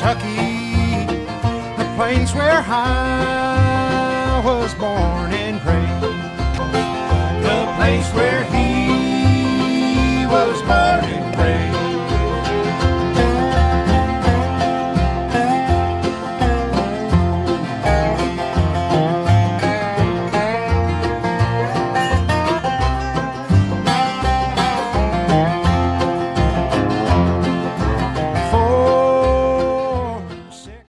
Kentucky, the place where I was born and raised, the place where